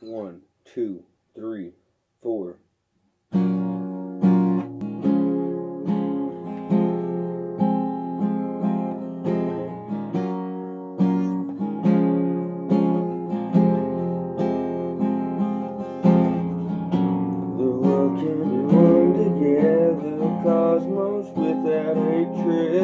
One, two, three, four. Cosmos without hatred.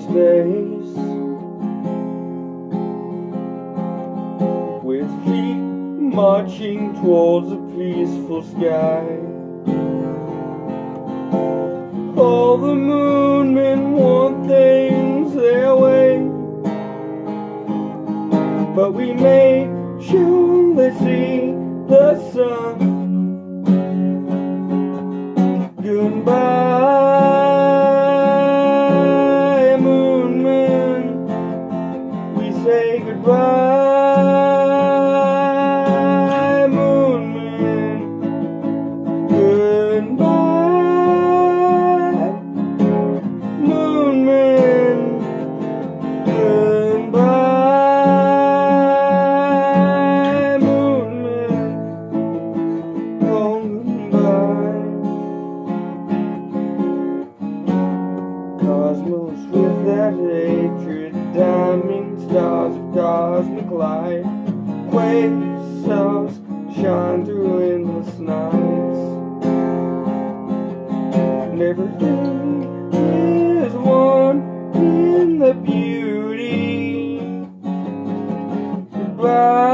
Space with feet marching towards a peaceful sky. All the moon men want things their way, but we make sure they see the sun. Say goodbye, moon man. Goodbye, moon man. Goodbye, moon man. Goodbye. Cosmos that hatred, diamond stars of cosmic light, quasars shine through endless nights. And everything is one in the beauty. Goodbye.